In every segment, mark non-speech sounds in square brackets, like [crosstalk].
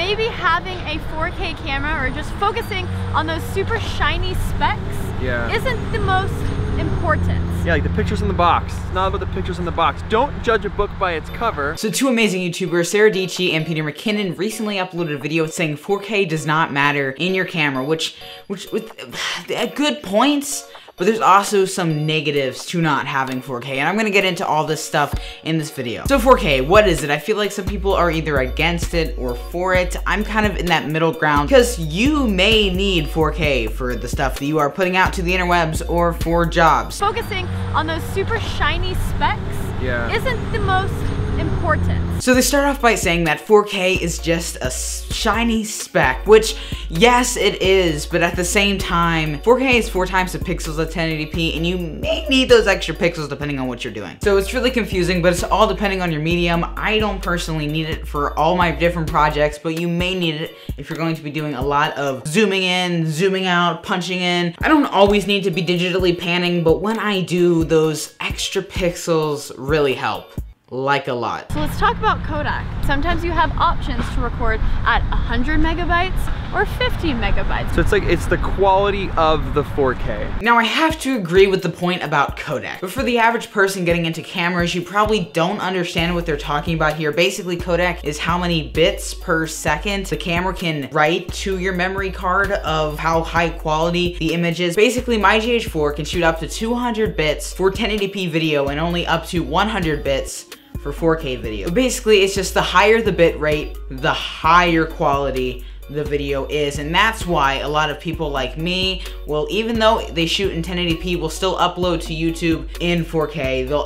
maybe having a 4K camera or just focusing on those super shiny specs Yeah. isn't the most important. Yeah, like the pictures in the box. It's not about the pictures in the box. Don't judge a book by its cover. So two amazing YouTubers, Sara Dietschy and Peter McKinnon, recently uploaded a video saying 4K does not matter in your camera, which, which, with [sighs] uh, good points, but there's also some negatives to not having 4K, and I'm gonna get into all this stuff in this video. So 4K, what is it? I feel like some people are either against it or for it. I'm kind of in that middle ground, because you may need 4K for the stuff that you are putting out to the interwebs or for jobs. Focusing on those super shiny specs Yeah. isn't the most important. So they start off by saying that 4K is just a shiny spec, which yes it is, but at the same time, 4K is four times the pixels at 1080p and you may need those extra pixels depending on what you're doing. So it's really confusing, but it's all depending on your medium. I don't personally need it for all my different projects, but you may need it if you're going to be doing a lot of zooming in, zooming out, punching in. I don't always need to be digitally panning, but when I do, those extra pixels really help like a lot. So let's talk about codec. Sometimes you have options to record at 100 megabytes or 50 megabytes. So it's like, it's the quality of the 4K. Now I have to agree with the point about codec, but for the average person getting into cameras, you probably don't understand what they're talking about here. Basically, codec is how many bits per second the camera can write to your memory card of how high quality the image is. Basically, my GH4 can shoot up to 200 bits for 1080p video and only up to 100 bits for 4K video. Basically, it's just the higher the bit rate, the higher quality the video is. And that's why a lot of people like me will even though they shoot in 1080p will still upload to YouTube in 4K they'll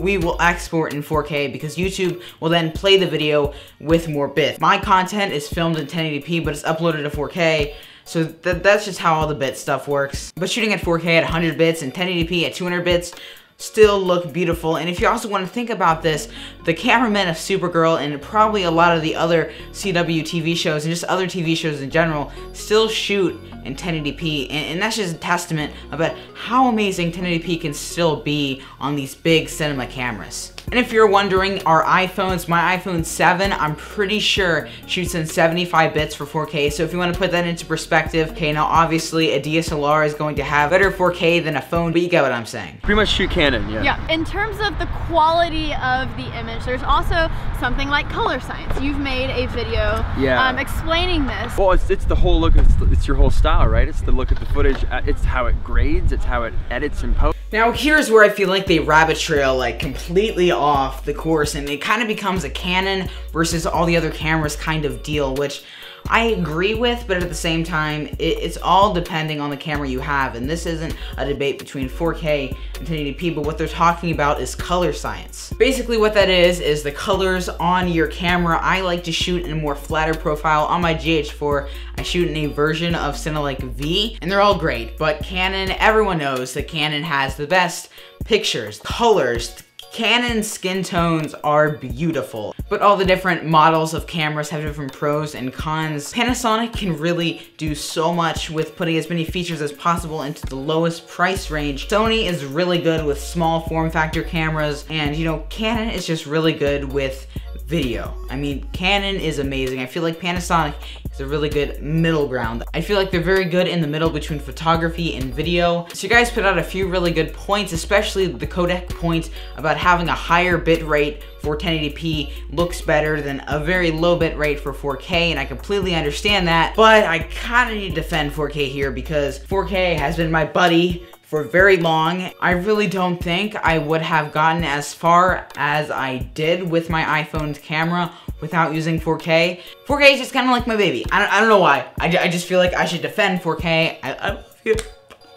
we will export in 4K because YouTube will then play the video with more bits. My content is filmed in 1080p but it's uploaded to 4K so th that's just how all the bit stuff works. But shooting at 4K at 100 bits and 1080p at 200 bits still look beautiful. And if you also want to think about this, the cameramen of Supergirl and probably a lot of the other CW TV shows and just other TV shows in general still shoot in 1080p. And, and that's just a testament about how amazing 1080p can still be on these big cinema cameras. And if you're wondering, our iPhones, my iPhone 7, I'm pretty sure shoots in 75 bits for 4K. So if you want to put that into perspective, okay, now obviously a DSLR is going to have better 4K than a phone, but you get what I'm saying. Pretty much shoot Canon, yeah. Yeah, in terms of the quality of the image, there's also something like color science. You've made a video Yeah. um, explaining this. Well, it's, it's the whole look, it's, it's your whole style, right? It's the look at the footage, uh, it's how it grades, it's how it edits and posts. Now here's where I feel like they rabbit trail like completely off the course and it kind of becomes a Canon versus all the other cameras kind of deal, which I agree with, but at the same time, it, it's all depending on the camera you have, and this isn't a debate between 4K and 1080p, but what they're talking about is color science. Basically what that is, is the colors on your camera. I like to shoot in a more flatter profile. On my GH4, I shoot in a version of Cinelike V, and they're all great, but Canon, everyone knows that Canon has the best pictures, colors, Canon skin tones are beautiful, but all the different models of cameras have different pros and cons. Panasonic can really do so much with putting as many features as possible into the lowest price range. Sony is really good with small form factor cameras, and you know, Canon is just really good with video. I mean, Canon is amazing. I feel like Panasonic is a really good middle ground. I feel like they're very good in the middle between photography and video. So you guys put out a few really good points, especially the codec point about having a higher bit rate for 1080p looks better than a very low bit rate for 4K, and I completely understand that, but I kinda need to defend 4K here because 4K has been my buddy for very long. I really don't think I would have gotten as far as I did with my iPhone's camera without using 4K. 4K is just kind of like my baby. I don't, I don't know why. I, I just feel like I should defend 4K. I, I feel...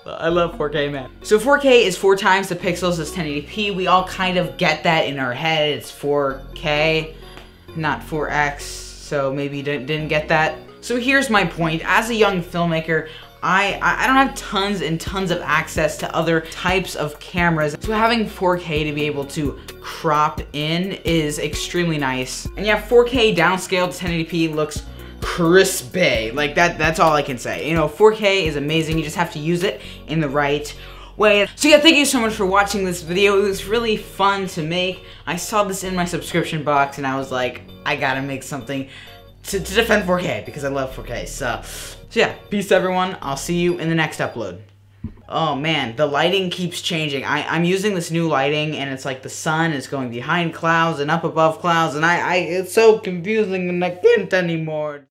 I love 4K, man. So 4K is four times the pixels as 1080p. We all kind of get that in our head. It's 4K, not 4X. So maybe you didn't, didn't get that. So here's my point. As a young filmmaker, I, I don't have tons and tons of access to other types of cameras. So having 4K to be able to crop in is extremely nice. And yeah, 4K downscaled to 1080p looks crispy. Like that, that's all I can say. You know, 4K is amazing. You just have to use it in the right way. So yeah, thank you so much for watching this video. It was really fun to make. I saw this in my subscription box and I was like, I gotta make something to, to defend 4K because I love 4K. So, so yeah, peace everyone. I'll see you in the next upload. Oh man, the lighting keeps changing. I, I'm using this new lighting and it's like the sun is going behind clouds and up above clouds and I, I it's so confusing and I can't anymore.